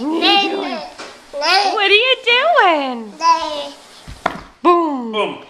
What are you doing? What are you doing? Boom. Boom.